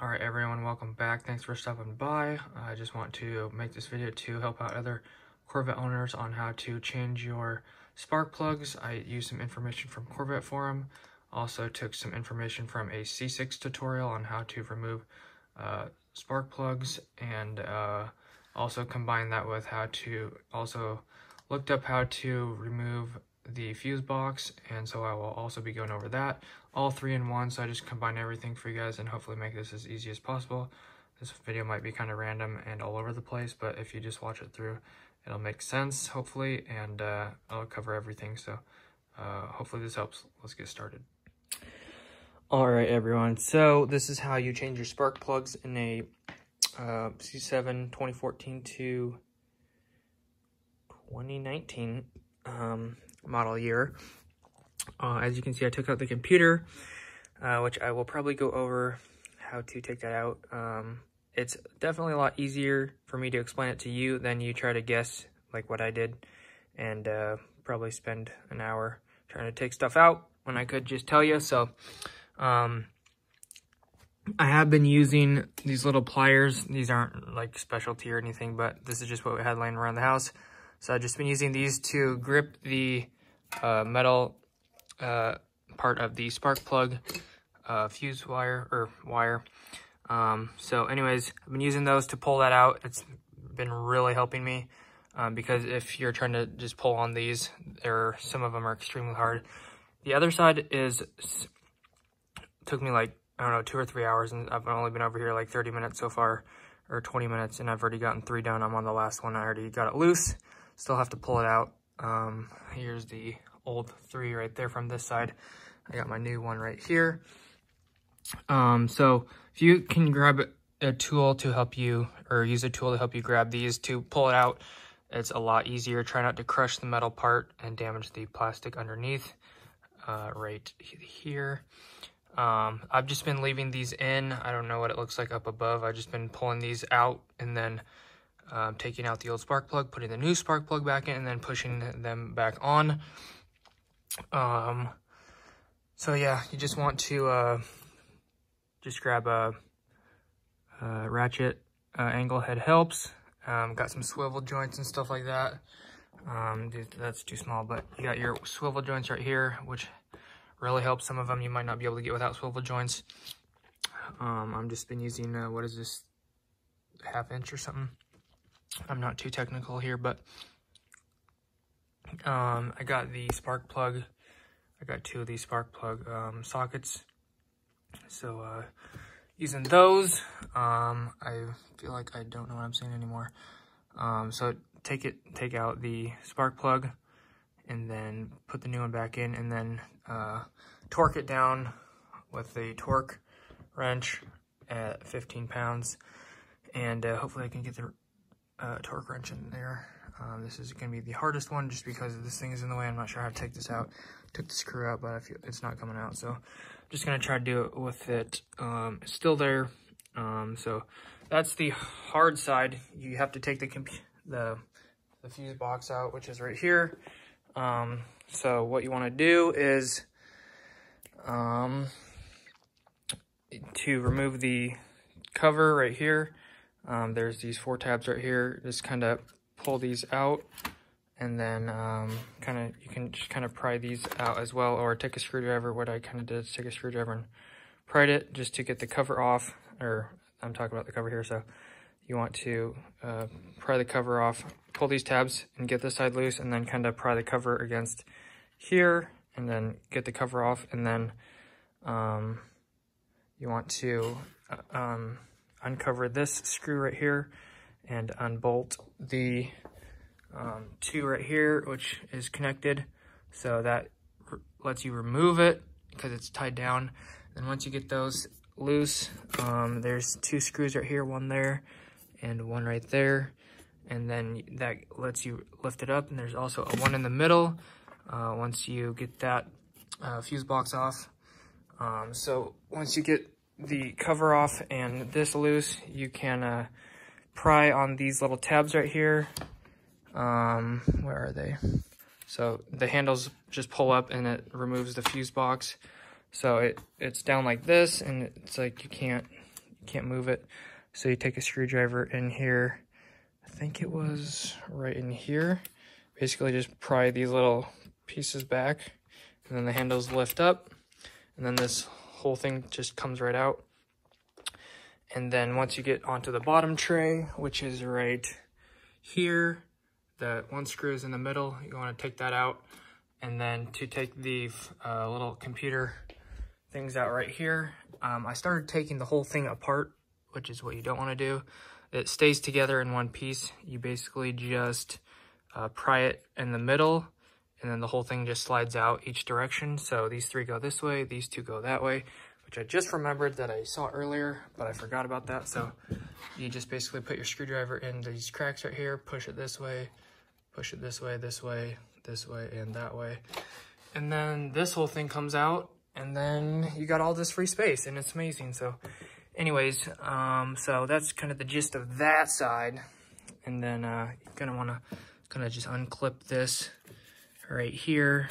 All right, everyone, welcome back. Thanks for stopping by. I just want to make this video to help out other Corvette owners on how to change your spark plugs. I used some information from Corvette Forum. Also took some information from a C6 tutorial on how to remove uh, spark plugs and uh, also combine that with how to also looked up how to remove the fuse box and so I will also be going over that. All three in one so I just combine everything for you guys and hopefully make this as easy as possible. This video might be kind of random and all over the place but if you just watch it through it'll make sense hopefully and uh, I'll cover everything. So uh, hopefully this helps. Let's get started. All right everyone. So this is how you change your spark plugs in a uh, C7 2014 to 2019 um, model year. Uh, as you can see, I took out the computer, uh, which I will probably go over how to take that out. Um, it's definitely a lot easier for me to explain it to you than you try to guess like what I did and uh, probably spend an hour trying to take stuff out when I could just tell you. So um, I have been using these little pliers. These aren't like specialty or anything, but this is just what we had laying around the house. So I've just been using these to grip the uh, metal uh, part of the spark plug uh, fuse wire or wire. Um, so anyways, I've been using those to pull that out. It's been really helping me um, because if you're trying to just pull on these, there some of them are extremely hard. The other side is took me like I don't know two or three hours, and I've only been over here like 30 minutes so far, or 20 minutes, and I've already gotten three done. I'm on the last one. I already got it loose. Still have to pull it out. Um, here's the old three right there from this side. I got my new one right here. Um, so if you can grab a tool to help you, or use a tool to help you grab these to pull it out, it's a lot easier. Try not to crush the metal part and damage the plastic underneath uh, right here. Um, I've just been leaving these in. I don't know what it looks like up above. I've just been pulling these out and then um, taking out the old spark plug, putting the new spark plug back in, and then pushing them back on. Um, so yeah, you just want to uh, just grab a, a ratchet uh, angle head helps. Um, got some swivel joints and stuff like that. Um, that's too small, but you got your swivel joints right here, which really helps. Some of them you might not be able to get without swivel joints. Um, I'm just been using, uh, what is this, half inch or something. I'm not too technical here, but um, I got the spark plug. I got two of these spark plug um, sockets. So uh, using those, um, I feel like I don't know what I'm saying anymore. Um, so take it, take out the spark plug and then put the new one back in and then uh, torque it down with the torque wrench at 15 pounds. And uh, hopefully I can get the uh, torque wrench in there. Um, this is going to be the hardest one just because this thing is in the way. I'm not sure how to take this out. Took the screw out, but I feel it's not coming out. So I'm just going to try to do it with it. Um, it's still there. Um, so that's the hard side. You have to take the, the, the fuse box out, which is right here. Um, so what you want to do is um, to remove the cover right here um, there's these four tabs right here. Just kind of pull these out and then um, kind of you can just kind of pry these out as well or take a screwdriver. What I kind of did is take a screwdriver and pried it just to get the cover off or I'm talking about the cover here. So you want to uh, pry the cover off, pull these tabs and get this side loose and then kind of pry the cover against here and then get the cover off and then um, you want to uh, um, uncover this screw right here and unbolt the um, two right here, which is connected. So that lets you remove it because it's tied down. And once you get those loose, um, there's two screws right here, one there and one right there. And then that lets you lift it up. And there's also a one in the middle uh, once you get that uh, fuse box off. Um, so once you get the cover off and this loose, you can uh, pry on these little tabs right here. Um, where are they? So the handles just pull up and it removes the fuse box. So it it's down like this and it's like you can't you can't move it. So you take a screwdriver in here. I think it was right in here. Basically just pry these little pieces back and then the handles lift up and then this whole thing just comes right out. And then once you get onto the bottom tray, which is right here, the one screw is in the middle. You want to take that out. And then to take the uh, little computer things out right here, um, I started taking the whole thing apart, which is what you don't want to do. It stays together in one piece. You basically just uh, pry it in the middle and then the whole thing just slides out each direction. So these three go this way, these two go that way, which I just remembered that I saw earlier, but I forgot about that. So you just basically put your screwdriver in these cracks right here, push it this way, push it this way, this way, this way, and that way. And then this whole thing comes out, and then you got all this free space, and it's amazing. So anyways, um, so that's kind of the gist of that side. And then uh, you're gonna wanna kind of just unclip this right here.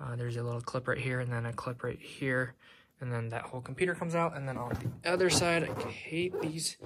Uh, there's a little clip right here and then a clip right here. And then that whole computer comes out. And then on the other side, I hate these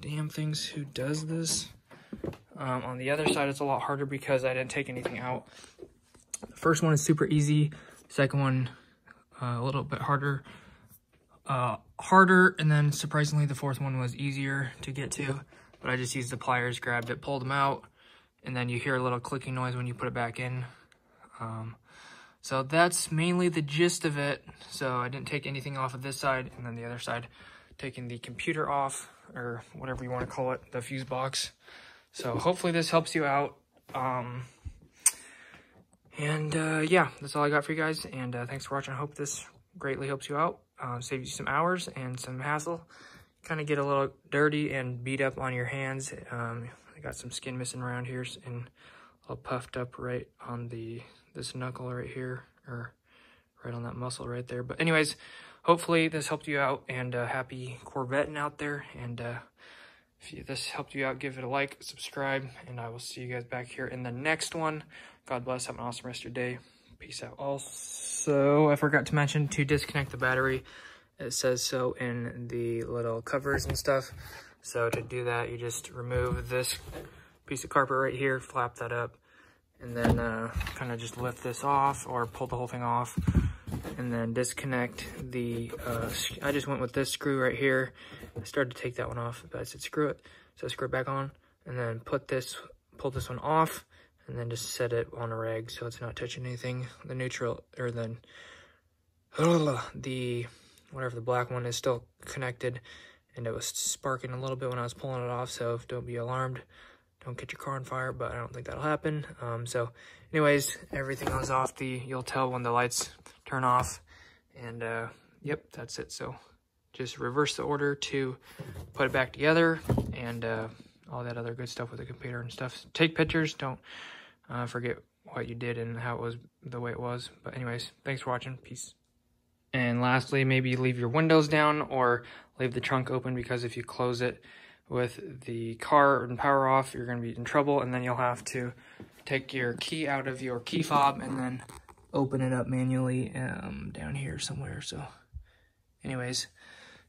damn things. Who does this? Um, on the other side, it's a lot harder because I didn't take anything out. The first one is super easy. Second one, uh, a little bit harder. Uh, harder, and then surprisingly, the fourth one was easier to get to. But I just used the pliers, grabbed it, pulled them out, and then you hear a little clicking noise when you put it back in. Um, so that's mainly the gist of it. So I didn't take anything off of this side, and then the other side, taking the computer off, or whatever you want to call it, the fuse box. So hopefully this helps you out. Um, and uh, yeah, that's all I got for you guys. And uh, thanks for watching. I hope this greatly helps you out. Uh, you some hours and some hassle. Kind of get a little dirty and beat up on your hands. Um, got some skin missing around here and all puffed up right on the this knuckle right here or right on that muscle right there. But anyways, hopefully this helped you out and uh, happy Corvetting out there. And uh, if you, this helped you out, give it a like, subscribe, and I will see you guys back here in the next one. God bless. Have an awesome rest of your day. Peace out. Also, I forgot to mention to disconnect the battery. It says so in the little covers and stuff. So to do that, you just remove this piece of carpet right here, flap that up, and then uh, kind of just lift this off or pull the whole thing off and then disconnect the, uh, I just went with this screw right here. I started to take that one off, but I said screw it. So I screw it back on and then put this, pull this one off and then just set it on a rag so it's not touching anything. The neutral, or then the, whatever the black one is still connected and it was sparking a little bit when I was pulling it off, so don't be alarmed. Don't get your car on fire, but I don't think that'll happen. Um, so anyways, everything goes off. The You'll tell when the lights turn off. And uh, yep, that's it. So just reverse the order to put it back together and uh, all that other good stuff with the computer and stuff. Take pictures. Don't uh, forget what you did and how it was the way it was. But anyways, thanks for watching. Peace. And lastly, maybe leave your windows down or leave the trunk open because if you close it with the car and power off, you're going to be in trouble. And then you'll have to take your key out of your key fob and then open it up manually um, down here somewhere. So anyways,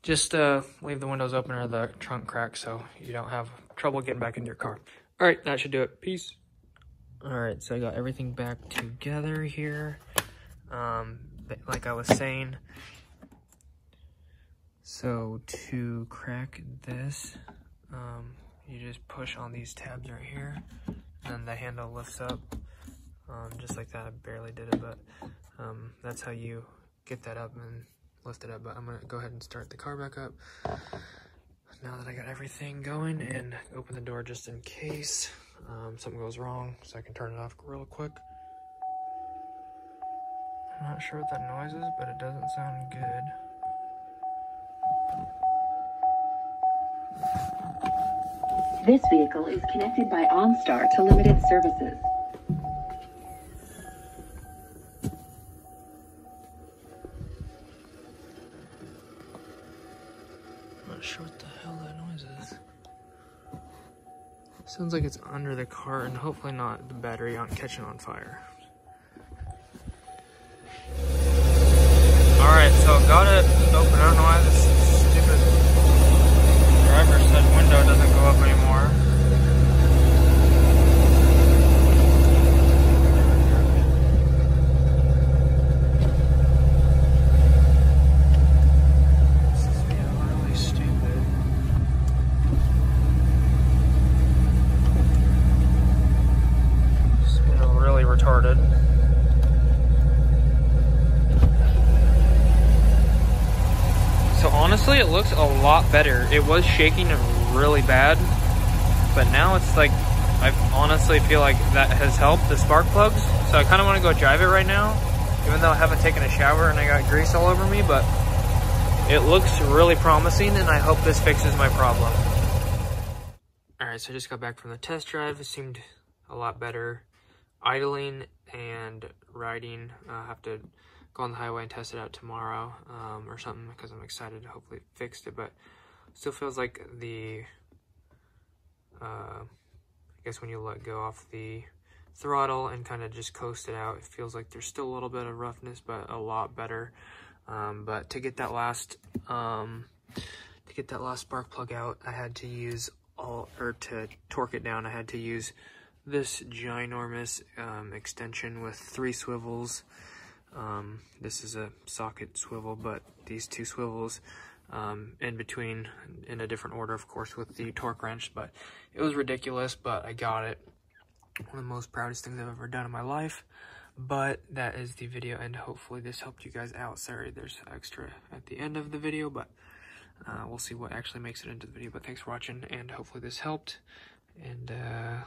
just uh, leave the windows open or the trunk crack so you don't have trouble getting back into your car. All right, that should do it. Peace. All right, so I got everything back together here. Um, like I was saying. So to crack this, um, you just push on these tabs right here, and then the handle lifts up, um, just like that. I barely did it, but um, that's how you get that up and lift it up. But I'm gonna go ahead and start the car back up now that I got everything going and open the door just in case um, something goes wrong so I can turn it off real quick. I'm not sure what that noise is, but it doesn't sound good. This vehicle is connected by OnStar to limited services. I'm not sure what the hell that noise is. Sounds like it's under the car and hopefully not the battery on catching on fire. Alright, so got it open. I don't know why this it looks a lot better. It was shaking really bad, but now it's like, I honestly feel like that has helped the spark plugs. So I kind of want to go drive it right now, even though I haven't taken a shower and I got grease all over me, but it looks really promising and I hope this fixes my problem. All right, so I just got back from the test drive. It seemed a lot better. Idling and riding, I uh, have to go on the highway and test it out tomorrow um, or something because I'm excited to hopefully fix it. But still feels like the, uh, I guess when you let go off the throttle and kind of just coast it out, it feels like there's still a little bit of roughness, but a lot better. Um, but to get that last, um, to get that last spark plug out, I had to use all, or to torque it down, I had to use this ginormous um, extension with three swivels um, this is a socket swivel, but these two swivels um, in between in a different order, of course, with the torque wrench. But it was ridiculous, but I got it. One of the most proudest things I've ever done in my life. But that is the video, and hopefully this helped you guys out. Sorry, there's extra at the end of the video, but uh, we'll see what actually makes it into the video. But thanks for watching, and hopefully this helped. And uh,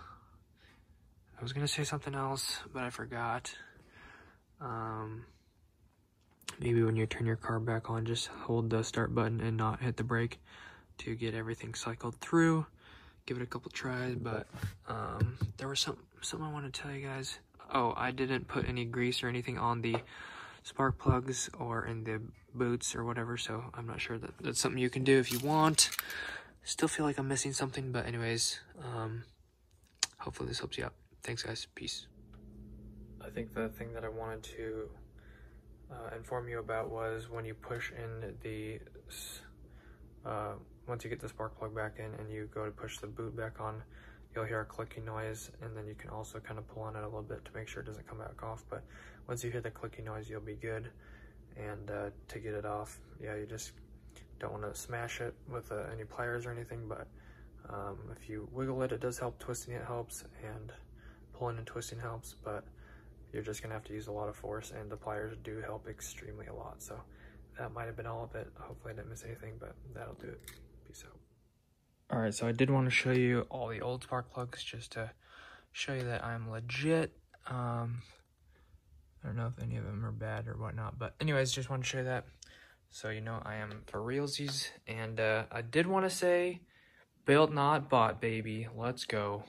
I was going to say something else, but I forgot. Um, maybe when you turn your car back on, just hold the start button and not hit the brake to get everything cycled through. Give it a couple tries, but um, there was some something I want to tell you guys. Oh, I didn't put any grease or anything on the spark plugs or in the boots or whatever, so I'm not sure that that's something you can do if you want. Still feel like I'm missing something, but anyways, um, hopefully this helps you out. Thanks, guys. Peace. I think the thing that I wanted to uh, inform you about was when you push in the, uh, once you get the spark plug back in and you go to push the boot back on, you'll hear a clicking noise and then you can also kind of pull on it a little bit to make sure it doesn't come back off. But once you hear the clicking noise, you'll be good. And uh, to get it off, yeah, you just don't want to smash it with uh, any pliers or anything, but um, if you wiggle it, it does help. Twisting it helps and pulling and twisting helps, but you're just gonna have to use a lot of force and the pliers do help extremely a lot. So that might have been all of it. Hopefully I didn't miss anything, but that'll do it. Peace out. All right, so I did want to show you all the old spark plugs just to show you that I'm legit. Um, I don't know if any of them are bad or whatnot, but anyways, just want to show you that. So you know I am for realsies, and uh, I did want to say, built not bought, baby. Let's go.